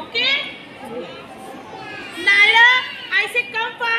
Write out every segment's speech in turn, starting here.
Okay? Nala, I say come first.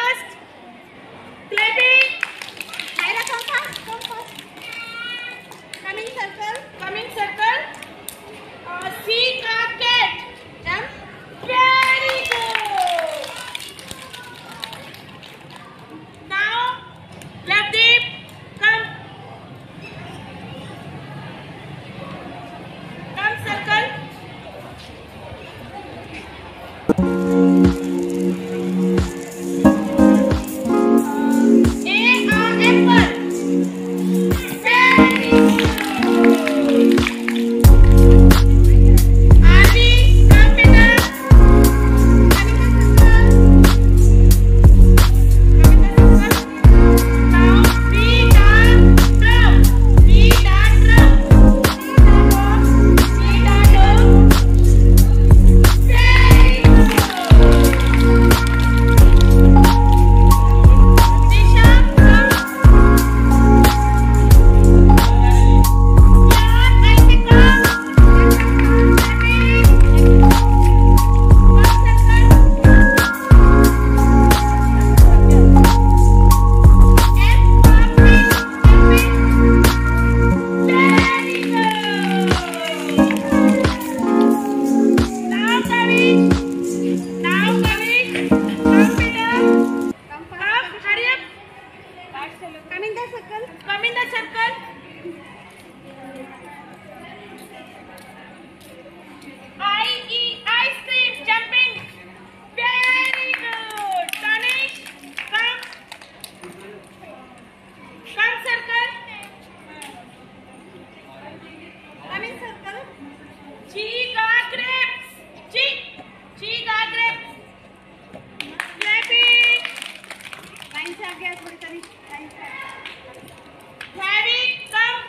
Harry, come.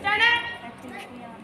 Stand up.